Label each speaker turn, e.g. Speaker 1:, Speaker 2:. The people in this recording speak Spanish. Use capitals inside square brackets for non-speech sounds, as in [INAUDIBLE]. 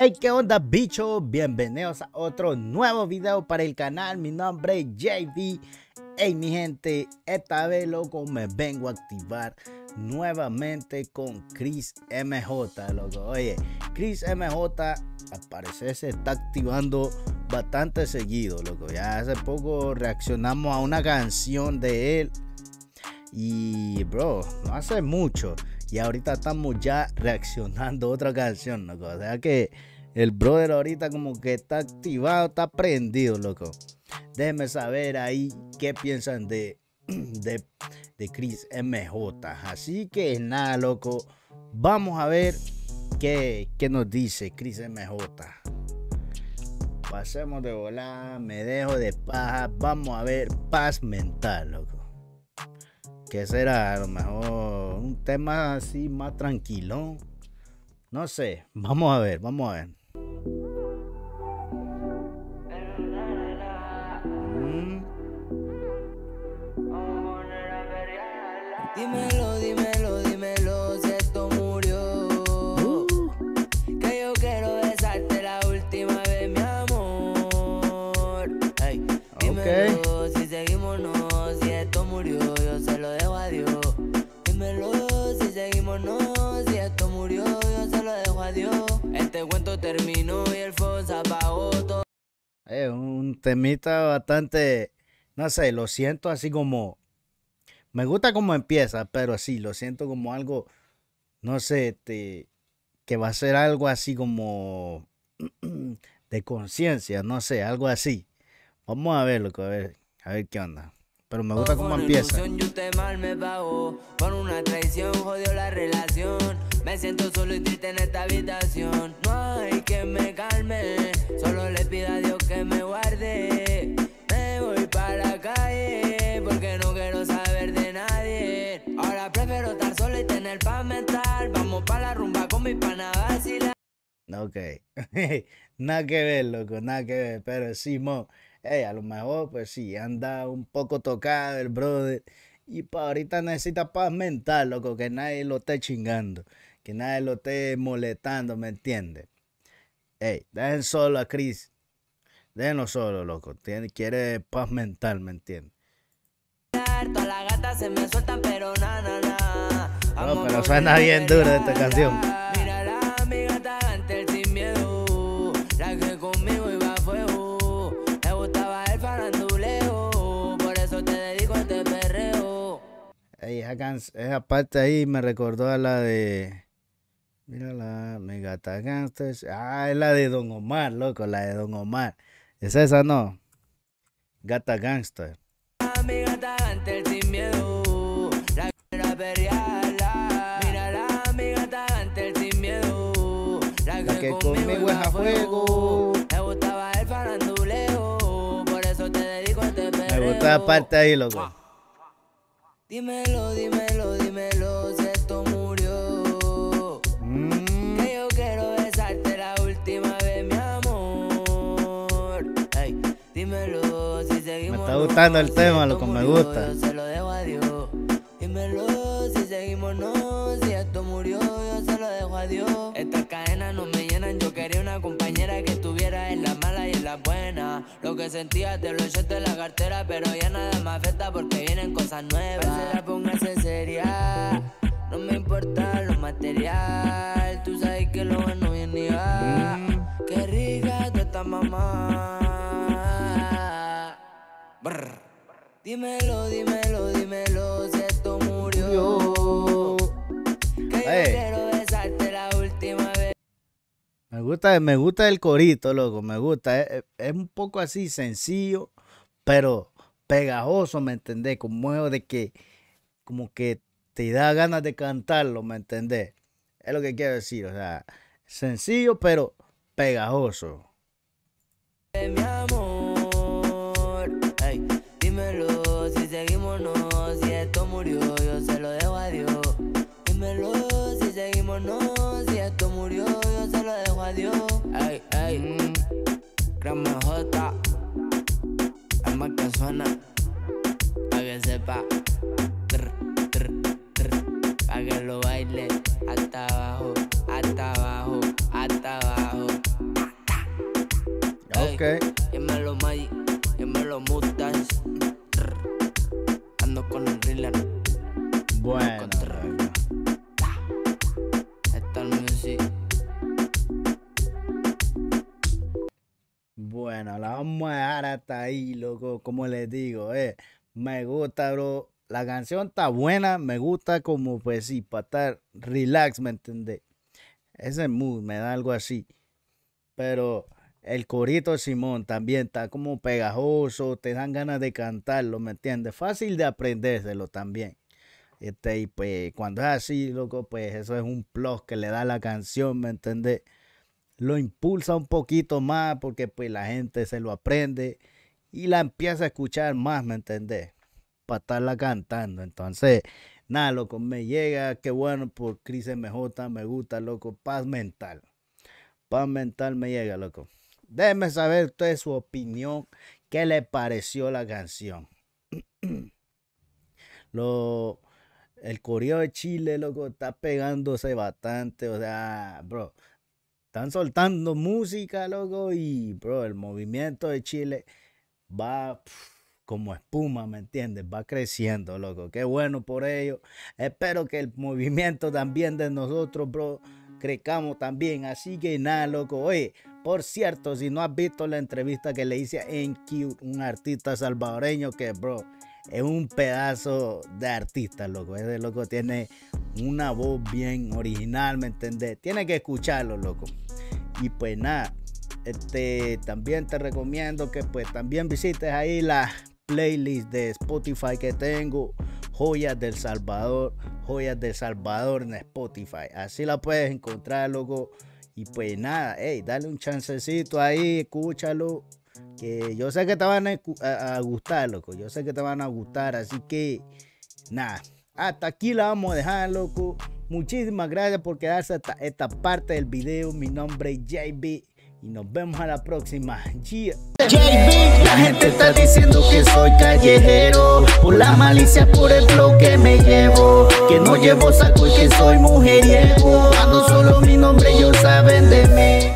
Speaker 1: Hey, ¿qué onda, bicho? Bienvenidos a otro nuevo video para el canal. Mi nombre es JV. Hey, mi gente, esta vez, loco, me vengo a activar nuevamente con Chris MJ, loco. Oye, Chris MJ, al parecer se está activando bastante seguido, loco. Ya hace poco reaccionamos a una canción de él. Y, bro, no hace mucho. Y ahorita estamos ya reaccionando a otra canción, loco. O sea que el brother ahorita como que está activado, está prendido, loco. Déjenme saber ahí qué piensan de, [CLEARS THROAT] de, de Chris MJ. Así que nada, loco. Vamos a ver qué, qué nos dice Chris MJ. Pasemos de volar, me dejo de paja. Vamos a ver paz mental, loco. ¿Qué será? A lo mejor un tema así más tranquilo. No sé. Vamos a ver, vamos a ver. Mm, eh, un temita bastante. No sé, lo siento así como. Me gusta como empieza, pero sí, lo siento como algo. No sé, este, que va a ser algo así como. [CLEARS THROAT] de conciencia, no sé, algo así. Vamos a verlo, a ver, a ver qué onda. Pero me gusta cómo empieza.
Speaker 2: ilusión y usted mal me pagó. Por una traición jodió la relación. Me siento solo y triste en esta habitación. No hay que me
Speaker 1: Ok. [LAUGHS] nada que ver, loco, nada que ver. Pero sí, mo. Ey, a lo mejor, pues sí, anda un poco tocado el brother. Y para ahorita necesita paz mental, loco, que nadie lo esté chingando. Que nadie lo esté molestando, ¿me entiendes? Ey, dejen solo a Chris. Déjenlo solo, loco. Tiene, quiere paz mental, ¿me entiendes?
Speaker 2: Todas las gatas se me sueltan, pero na, na, na.
Speaker 1: No, pero suena bien dura esta canción. Esa, esa parte ahí me recordó a la de. Mira la Megata Gangsters. Ah, es la de Don Omar, loco, la de Don Omar. ¿Es esa no? Gata Gangster.
Speaker 2: Mi gata ante el sin miedo. La que era perrearla. Mírala, mi gata ante el sin miedo. La
Speaker 1: La
Speaker 2: que, conmigo
Speaker 1: es a fuego.
Speaker 2: Me gustaba el faranduleo. Por eso te dedico a este perreo.
Speaker 1: Me gusta la parte ahí, loco.
Speaker 2: Dímelo, dímelo, dímelo si esto murió.
Speaker 1: Mm,
Speaker 2: Que yo quiero besarte la última vez, mi amor. Ey, dímelo si seguimos.
Speaker 1: Me está gustando el tema,
Speaker 2: esto
Speaker 1: loco, me gusta.
Speaker 2: Esto murió, yo se lo dejo a Dios. Estas cadenas no me llenan. Yo quería una compañera que estuviera en la mala y en la buena. Lo que sentía te lo echaste en la cartera, pero ya nada me afecta porque vienen cosas nuevas. Parcera, póngase seria. No me importa lo material. Tú sabes que lo bueno viene y va.
Speaker 1: Mm.
Speaker 2: Qué rica tú estás, mamá. Brr. Dímelo, dímelo, dímelo si esto murió.
Speaker 1: yo. Me gusta el corito, loco, me gusta. Es, es- es un poco así sencillo, pero pegajoso, ¿me entendés? Como de que, como que te da ganas de cantarlo, ¿me entendés? Es lo que quiero decir, o sea, sencillo, pero pegajoso.
Speaker 2: mi amor. Dímelo si seguimos no, si esto murió, yo se lo me jota. Es más que suena, pa' que sepa. Trr, trr, trr. Pa' que lo baile hasta abajo, hasta abajo, hasta abajo.
Speaker 1: Ok.
Speaker 2: me lo magic, me lo mutas. Ando con el Rilan.
Speaker 1: Bueno. Hasta ahí, loco, como les digo, eh, me gusta, bro. La canción está buena, me gusta como, pues sí, para estar relax, ¿me entendés? Ese mood me da algo así. Pero el corito Simón también está como pegajoso, te dan ganas de cantarlo, ¿me entiendes? Fácil de aprendérselo también. Este, y pues cuando es así, loco, pues eso es un plus que le da la canción, ¿me entiendes? Lo impulsa un poquito más porque pues la gente se lo aprende y la empieza a escuchar más, ¿me entendés? Para estarla cantando. Entonces, nada, loco, me llega, qué bueno por Cris MJ, me gusta, loco, paz mental. Paz mental me llega, loco. Déjenme saber usted su opinión, qué le pareció la canción. [CLEARS THROAT] Lo, el coreo de Chile, loco, está pegándose bastante. O sea, bro, están soltando música, loco, y, bro, el movimiento de Chile va como espuma, ¿me entiendes? Va creciendo, loco. Qué bueno por ello. Espero que el movimiento también de nosotros, bro, crezcamos también. Así que nada, loco. Oye, por cierto, si no has visto la entrevista que le hice en Q, un artista salvadoreño que, bro, es un pedazo de artista, loco. Ese loco tiene una voz bien original, ¿me entendés? Tiene que escucharlo, loco. Y pues nada, este, también te recomiendo que pues también visites ahí la playlist de Spotify que tengo. Joyas del Salvador, Joyas del Salvador en Spotify. Así la puedes encontrar, loco. Y pues nada, hey, dale un chancecito ahí, escúchalo que yo sé que te van a, gustar, loco. Yo sé que te van a gustar. Así que, nada. Hasta aquí la vamos a dejar, loco. Muchísimas gracias por quedarse hasta esta parte del video. Mi nombre es JB. Y nos vemos a la próxima. JB,
Speaker 3: la gente está diciendo que soy callejero. Por la malicia, por el flow que me llevo. Que no llevo saco y que soy mujeriego. Cuando solo mi nombre ellos saben de mí.